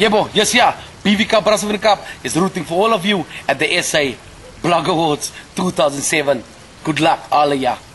Yebo, yes, yeah. BVK Brasse Vannie Kaap is rooting for all of you at the SA Blog Awards 2007. Good luck, all of you.